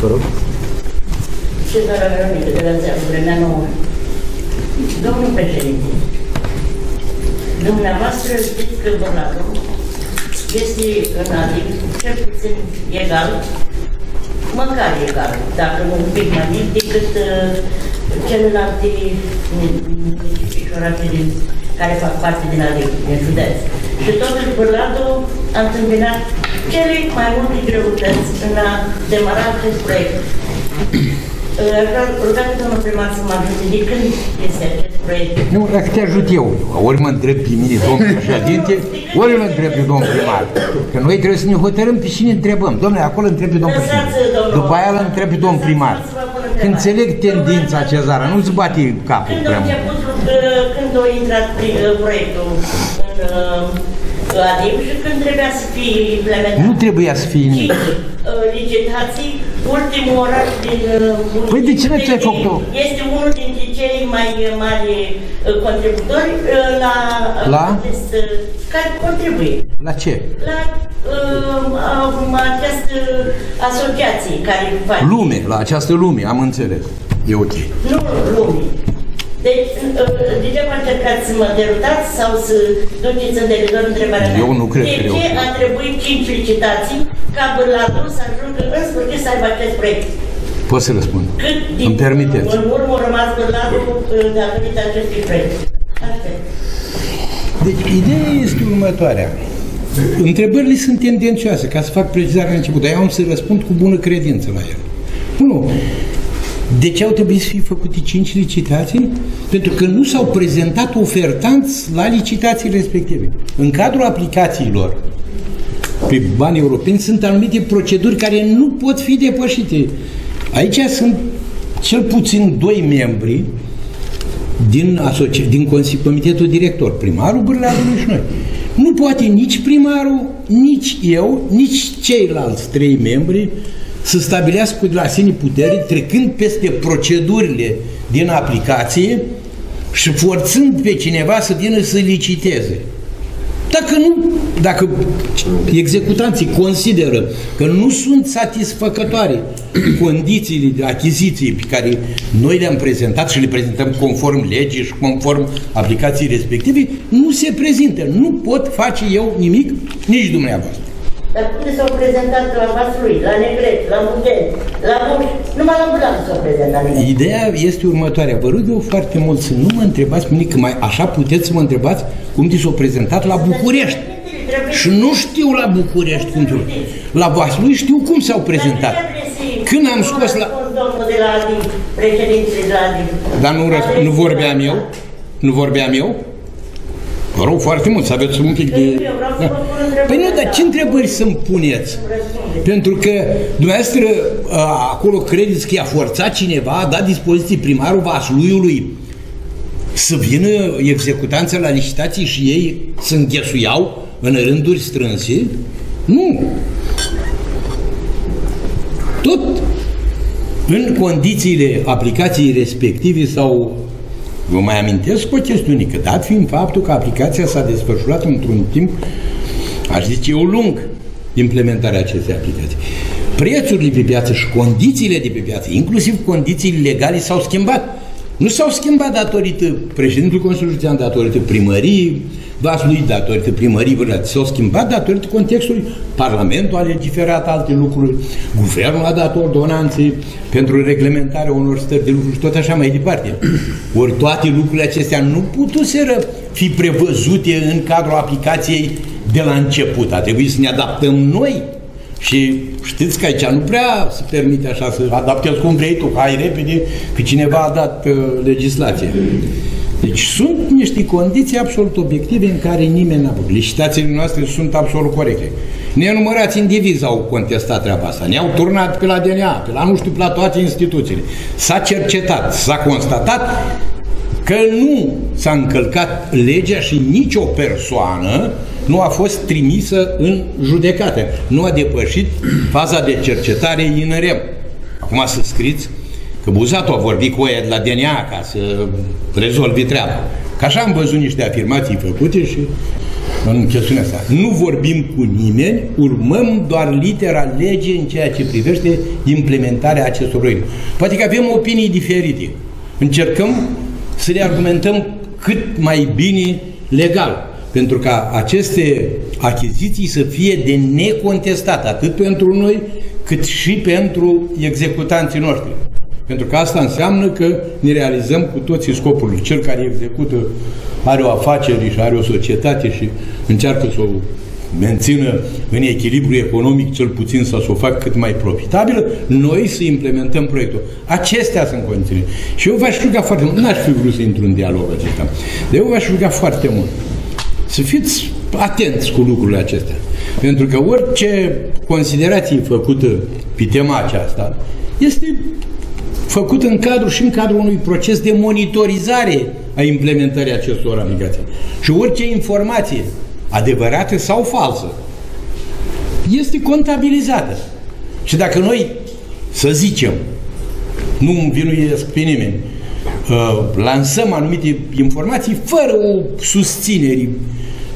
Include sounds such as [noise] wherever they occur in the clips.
Vă rog. Cezara Veronică de la Zeacă, vremea nouă. Domnul președinte, dumneavoastră știți că Bolatul este în adic cel puțin egal, măcar egal, dacă nu un pic mai mic decât uh, celelalte orașe din care fac parte din adic, din județ. Și totuși Bolatul a întâmpinat cele mai multe greutăți în a demara acest proiect. Rugat domnul primar să mă ajute de când este acest proiect. Nu, dacă te ajut eu, ori mă întreb pe mine, domnul [laughs] președinte, ori mă întreb pe domnul primar. Că noi trebuie să ne hotărâm pe cine întrebăm. Domnule, acolo întreb pe domnul președinte. După aia îl întreb pe domnul primar. Când înțeleg tendința cezara, nu-ți bate capul Când a prea mult. început, uh, când a intrat pri- uh, proiectul în uh, ADIM și când trebuia să fie implementat. Nu trebuia să fie Și nimic. uh, licitații, ultimul oraș din... uh, Păi de ce nu ți-ai este- făcut-o? Este unul dintre cei mai mari uh, contributori uh, la... uh, La? acest, uh, care contribuie La ce? la uh, această asociație care face... Lume, la această lume, am înțeles. E ok. Nu lumii. Deci, uh, degeaba încercați să mă derutați sau să duceți în derizor întrebarea mea. Eu nu cred De că ce eu- a trebuit 5 licitații ca Bârlatul să ajungă în sfârșit să aibă acest proiect? Pot să răspund. Cât Îmi permiteți. în urmă a rămas Bârlatul uh, datorită acestui proiect? Aștept. Deci, ideea este următoarea. Întrebările sunt tendențioase, ca să fac precizarea la început, dar eu am să răspund cu bună credință la ele. Unu, de ce au trebuit să fie făcute cinci licitații? Pentru că nu s-au prezentat ofertanți la licitații respective. În cadrul aplicațiilor pe bani europeni sunt anumite proceduri care nu pot fi depășite. Aici sunt cel puțin doi membri din, asoci- din Consiliul Comitetul Director, primarul Bârleagului și noi. Nu poate nici primarul, nici eu, nici ceilalți trei membri să stabilească de la sine putere, trecând peste procedurile din aplicație și forțând pe cineva să vină să liciteze. Dacă nu, dacă executanții consideră că nu sunt satisfăcătoare condițiile de achiziție pe care noi le-am prezentat și le prezentăm conform legii și conform aplicației respective, nu se prezintă. Nu pot face eu nimic, nici dumneavoastră. Dar unde s-au prezentat la Vaslui, la Negret, la Mugen, la Buș, numai la Bulan s-au prezentat nimeni. Ideea este următoarea. Vă rog eu foarte mult să nu mă întrebați pe mine, că mai așa puteți să mă întrebați cum ți s-au prezentat la București. Și nu știu la București cum s-au. La Vaslui știu cum s-au prezentat. Când am scos la... Domnul de la ADIM, președintele de la ADIM. Dar nu, răsp- nu vorbeam eu? Nu vorbeam eu? Vă rog foarte mult să aveți un pic de... Eu vreau să vă pun întrebări. Păi nu, dar ce întrebări să-mi puneți? Pentru că dumneavoastră a, acolo credeți că i-a forțat cineva, a dat dispoziții primarul Vasluiului să vină executanța la licitații și ei să înghesuiau în rânduri strânse? Nu. Tot în condițiile aplicației respective sau vă mai amintesc o chestiune, că dat fiind faptul că aplicația s-a desfășurat într-un timp, aș zice eu, lung, implementarea acestei aplicații. Prețurile pe piață și condițiile de pe piață, inclusiv condițiile legale, s-au schimbat. Nu s-au schimbat datorită președintelui Consiliului Județean, datorită primării Vaslui, datorită primării Vârlat. S-au schimbat datorită contextului. Parlamentul a legiferat alte lucruri, guvernul a dat ordonanțe pentru reglementarea unor stări de lucruri și tot așa mai departe. Ori toate lucrurile acestea nu putuseră fi prevăzute în cadrul aplicației de la început. A trebuit să ne adaptăm noi și știți că aici nu prea se permite așa să adaptezi cum vrei tu, hai repede, că cineva a dat uh, legislație. Deci sunt niște condiții absolut obiective în care nimeni n-a făcut. Licitațiile noastre sunt absolut corecte. Nenumărați indivizi au contestat treaba asta. Ne-au turnat pe la DNA, pe la nu știu, pe la toate instituțiile. S-a cercetat, s-a constatat că nu s-a încălcat legea și nicio persoană nu a fost trimisă în judecată. Nu a depășit faza de cercetare INRM. Acum să scriți că Buzatul a vorbit cu ea de la DNA ca să rezolvi treaba. Că așa am văzut niște afirmații făcute și în chestiunea asta. Nu vorbim cu nimeni, urmăm doar litera legii în ceea ce privește implementarea acestor reguli. Poate că avem opinii diferite. Încercăm să le argumentăm cât mai bine legal, pentru ca aceste achiziții să fie de necontestat, atât pentru noi, cât și pentru executanții noștri. Pentru că asta înseamnă că ne realizăm cu toții scopul. Cel care execută are o afacere și are o societate și încearcă să o mențină în echilibru economic, cel puțin să o facă cât mai profitabilă, noi să implementăm proiectul. Acestea sunt condițiile. Și eu v-aș ruga foarte mult, n-aș fi vrut să intru în dialog acesta, dar eu v-aș ruga foarte mult să fiți atenți cu lucrurile acestea. Pentru că orice considerație făcută pe tema aceasta este făcut în cadrul și în cadrul unui proces de monitorizare a implementării acestor aplicații. Și orice informație, adevărată sau falsă, este contabilizată. Și dacă noi, să zicem, nu învinuiesc pe nimeni, uh, lansăm anumite informații fără o susținere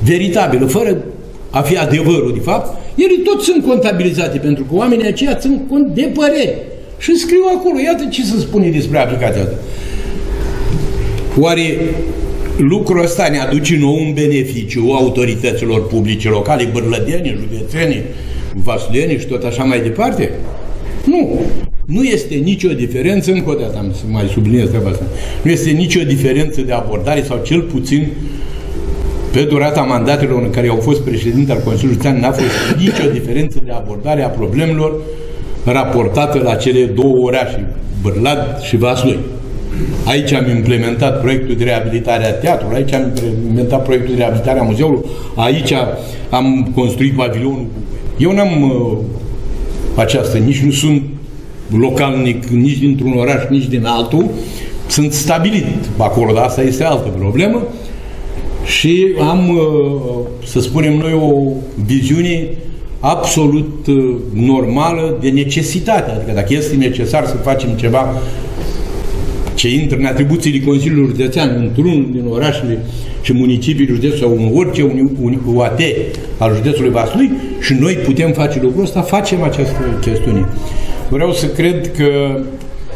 veritabilă, fără a fi adevărul, de fapt, ele tot sunt contabilizate, pentru că oamenii aceia țin cont de păreri. Și scriu acolo, iată ce să spune despre aplicația asta. Oare lucrul ăsta ne aduce nou un beneficiu autorităților publice locale, bârlădeni, județeni, vasleni și tot așa mai departe? Nu. Nu este nicio diferență, încă o dată am să mai subliniez treaba asta, nu este nicio diferență de abordare sau cel puțin pe durata mandatelor în care au fost președinte al Consiliului Județean n-a fost nicio diferență de abordare a problemelor raportată la cele două orașe, Bârlad și Vaslui. Aici am implementat proiectul de reabilitare a teatrului, aici am implementat proiectul de reabilitare a muzeului, aici am construit pavilionul. Eu n-am uh, această, nici nu sunt localnic, nici dintr-un oraș, nici din altul, sunt stabilit acolo, dar asta este altă problemă și am, uh, să spunem noi, o viziune absolut uh, normală de necesitate. Adică dacă este necesar să facem ceva ce intră în atribuțiile Consiliului Județean într-unul din orașele și municipiile județului sau în orice UAT al județului Vaslui și noi putem face lucrul ăsta, facem această chestiune. Vreau să cred că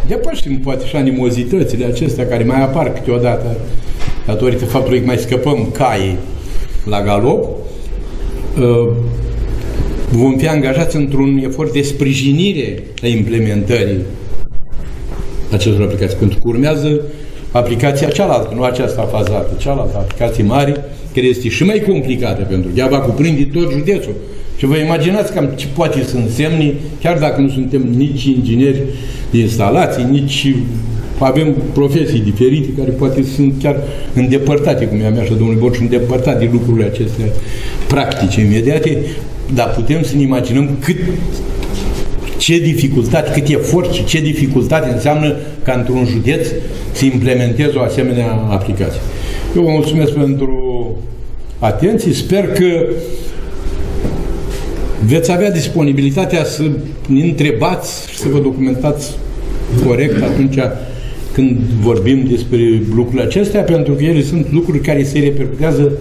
depășim poate și animozitățile acestea care mai apar câteodată datorită faptului că mai scăpăm caii la galop, uh, vom fi angajați într-un efort de sprijinire a implementării acestor aplicații, pentru că urmează aplicația cealaltă, nu aceasta fazată, cealaltă aplicație mare, care este și mai complicată, pentru că ea va cuprinde tot județul. Și vă imaginați cam ce poate să însemne, chiar dacă nu suntem nici ingineri de instalații, nici avem profesii diferite care poate sunt chiar îndepărtate, cum i-am așa domnul Borș, îndepărtate de lucrurile acestea practice, imediate, dar putem să ne imaginăm cât ce dificultate, cât efort și ce dificultate înseamnă ca într-un județ să implementeze o asemenea aplicație. Eu vă mulțumesc pentru atenție, sper că veți avea disponibilitatea să ne întrebați și să vă documentați corect atunci când vorbim despre lucrurile acestea, pentru că ele sunt lucruri care se repercutează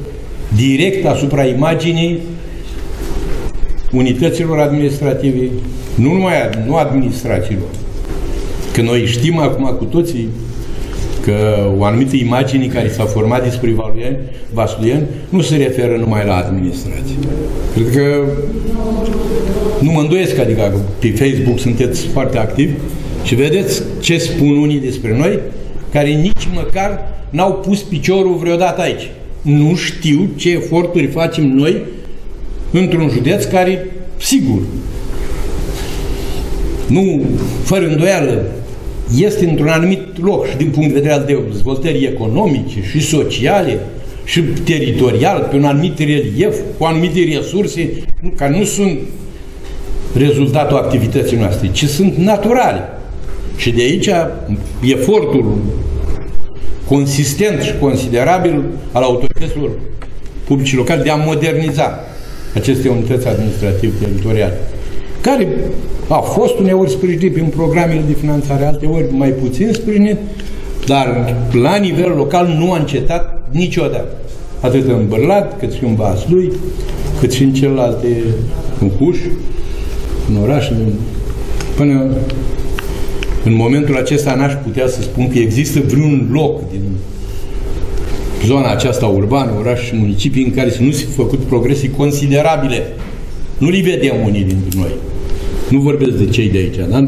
direct asupra imaginii unităților administrative, nu numai nu administrațiilor. Că noi știm acum cu toții că o anumită imagine care s-a format despre Vasluen nu se referă numai la administrație. Cred că nu mă îndoiesc, adică pe Facebook sunteți foarte activi și vedeți ce spun unii despre noi care nici măcar n-au pus piciorul vreodată aici. Nu știu ce eforturi facem noi într-un județ care, sigur, nu, fără îndoială, este într-un anumit loc și din punct de vedere al dezvoltării economice și sociale și teritorial, pe un anumit relief, cu anumite resurse care nu sunt rezultatul activității noastre, ci sunt naturale. Și de aici efortul consistent și considerabil al autorităților publici locale de a moderniza aceste unități administrativ-teritoriale, care a fost uneori sprijinit prin programele de finanțare, alte ori mai puțin sprijinit, dar la nivel local nu a încetat niciodată. atât în Bărlat, cât și în Vaslui, cât și în celelalte în Cuș, în oraș, în, până în momentul acesta n-aș putea să spun că există vreun loc din zona aceasta urbană, oraș și municipii în care să nu s făcut progresii considerabile. Nu li vedem unii dintre noi. Nu vorbesc de cei de aici, dar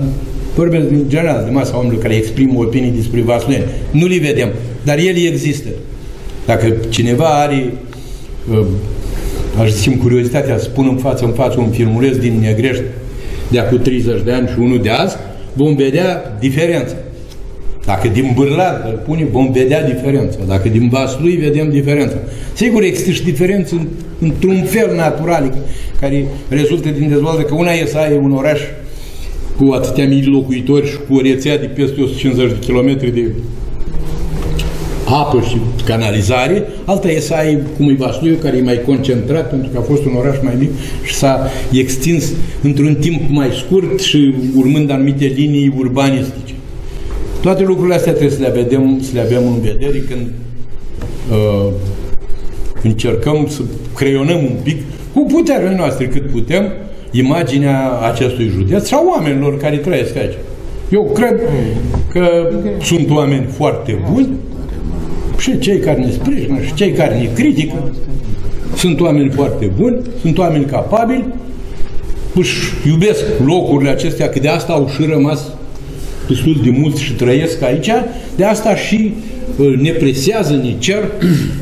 vorbesc în general de masa oamenilor care exprimă opinii despre Vaslui. Nu li vedem, dar ele există. Dacă cineva are, uh, aș zice, curiozitatea să spun în față în față un filmuleț din Negrești de acum 30 de ani și unul de azi, vom vedea diferența. Dacă din Bârlat îl pune, vom vedea diferența. Dacă din Vaslui, vedem diferența. Sigur, există și diferență într-un fel natural care rezultă din dezvoltare, că una e să ai un oraș cu atâtea mii de locuitori și cu o rețea de peste 150 de kilometri de apă și canalizare, alta e să ai, cum e Vaslui, care e mai concentrat, pentru că a fost un oraș mai mic și s-a extins într-un timp mai scurt și urmând anumite linii urbanistice. Toate lucrurile astea trebuie să le vedem, să le avem în vedere când uh, încercăm să creionăm un pic, cu puterea noastră cât putem, imaginea acestui județ sau oamenilor care trăiesc aici. Eu cred că sunt oameni foarte buni, și cei care ne sprijină, și cei care ne critică. Sunt oameni foarte buni, sunt oameni capabili, își iubesc locurile acestea, că de asta au și rămas destul de mulți și trăiesc aici, de asta și uh, ne presează, ne cer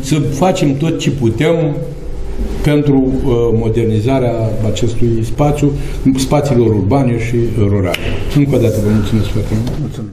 să facem tot ce putem pentru uh, modernizarea acestui spațiu, spațiilor urbane și rurale. Încă o dată vă mulțumesc foarte mult. Mulțumim.